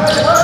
Hey, hey.